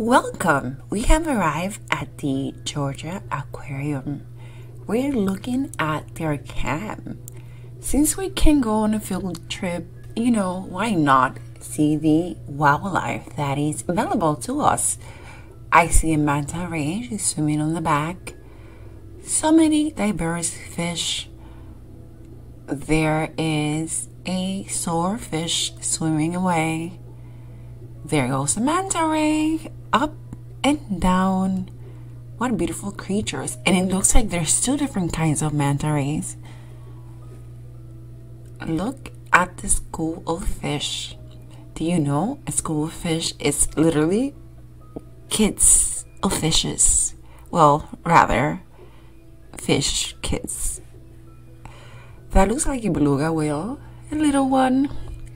Welcome! We have arrived at the Georgia Aquarium. We're looking at their camp. Since we can go on a field trip, you know, why not see the wildlife that is available to us? I see a manta ray, she's swimming on the back. So many diverse fish. There is a swordfish swimming away. There goes a manta ray, up and down. What beautiful creatures. And it looks like there's two different kinds of manta rays. Look at the school of fish. Do you know a school of fish is literally kids of fishes? Well, rather, fish kids. That looks like a beluga whale, a little one.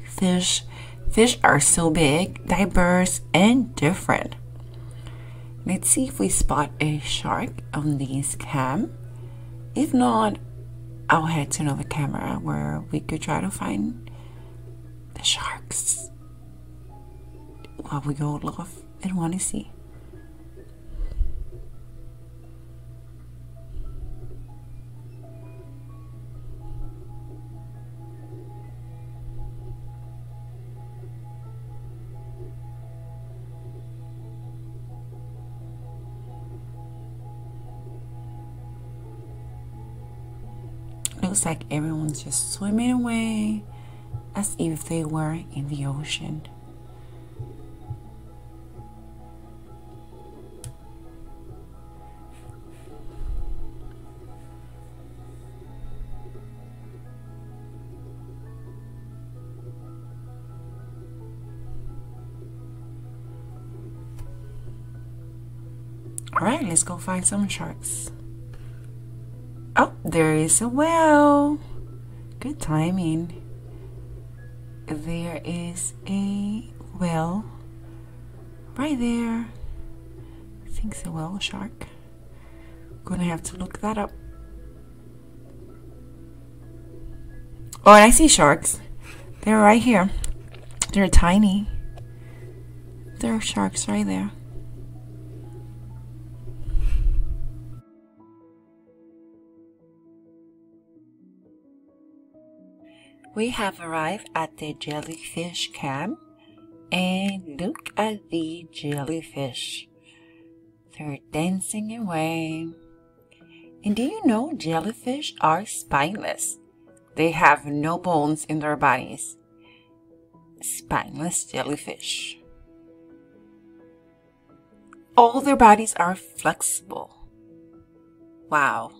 Fish. Fish are so big, diverse, and different. Let's see if we spot a shark on this cam. If not, I'll head to another camera where we could try to find the sharks. What we all love and want to see. Looks like everyone's just swimming away as if they were in the ocean. All right, let's go find some sharks. There is a well. Good timing. There is a well right there. I think it's a shark. Gonna have to look that up. Oh, and I see sharks. They're right here. They're tiny. There are sharks right there. We have arrived at the jellyfish camp and look at the jellyfish. They're dancing away. And do you know jellyfish are spineless? They have no bones in their bodies. Spineless jellyfish. All their bodies are flexible. Wow.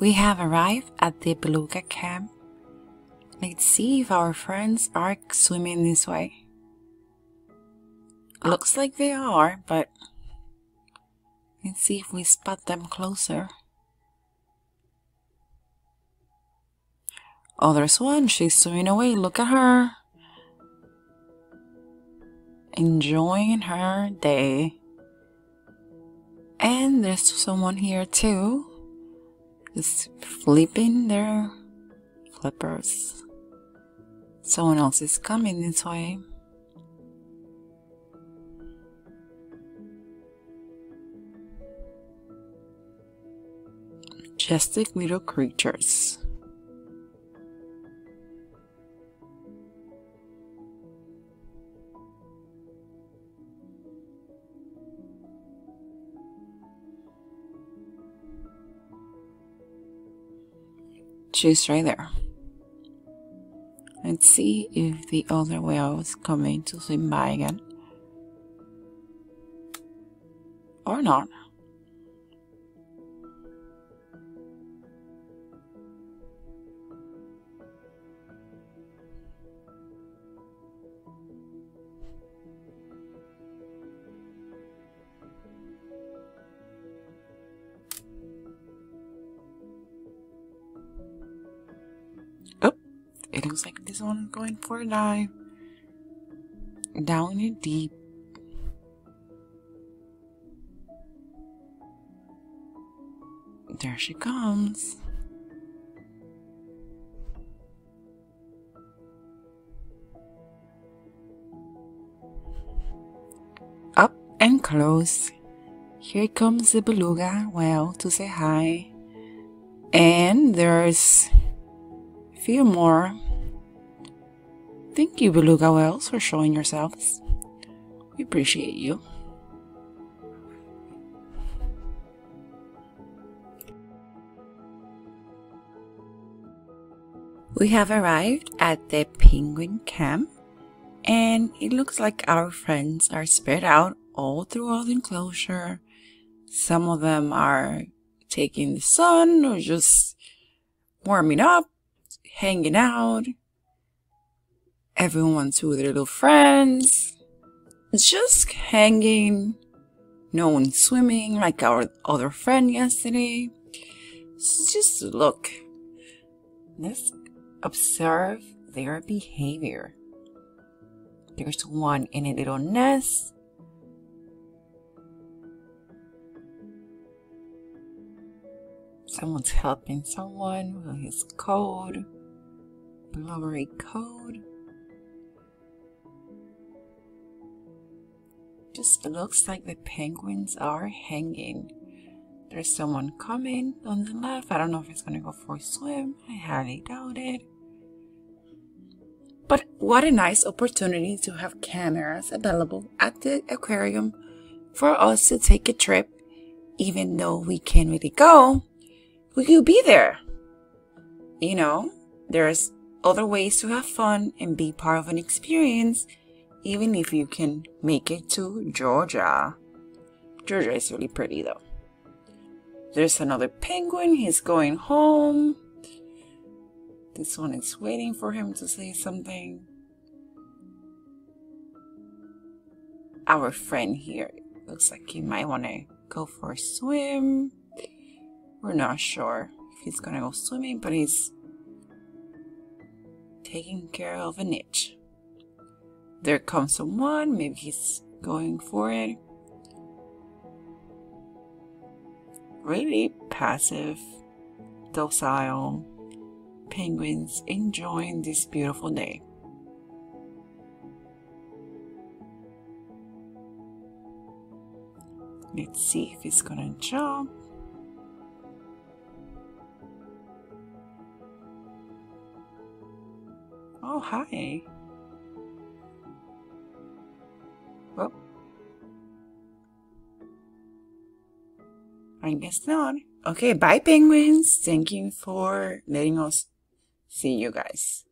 We have arrived at the beluga camp. Let's see if our friends are swimming this way. Looks like they are, but let's see if we spot them closer. Oh, there's one. She's swimming away. Look at her. Enjoying her day. And there's someone here too is flipping their flippers. Someone else is coming this way. Majestic little creatures. just right there. Let's see if the other whale is coming to swim by again. Or not. It looks like this one going for a dive. Down in deep. There she comes. Up and close. Here comes the beluga whale to say hi. And there's a few more. Thank you, beluga whales, for showing yourselves. We appreciate you. We have arrived at the penguin camp, and it looks like our friends are spread out all throughout the enclosure. Some of them are taking the sun or just warming up, hanging out. Everyone's with their little friends, just hanging. No one swimming like our other friend yesterday. Just look. Let's observe their behavior. There's one in a little nest. Someone's helping someone with his code, blubbery code. Just looks like the penguins are hanging. There's someone coming on the left. I don't know if it's gonna go for a swim. I highly doubt it. But what a nice opportunity to have cameras available at the aquarium for us to take a trip. Even though we can't really go, we could be there. You know, there's other ways to have fun and be part of an experience, even if you can make it to Georgia. Georgia is really pretty though. There's another penguin, he's going home. This one is waiting for him to say something. Our friend here looks like he might want to go for a swim. We're not sure if he's gonna go swimming, but he's taking care of a niche. There comes someone, maybe he's going for it. Really passive, docile penguins enjoying this beautiful day. Let's see if he's gonna jump. Oh, hi. Well, I guess not. Okay, bye penguins. Thank you for letting us see you guys.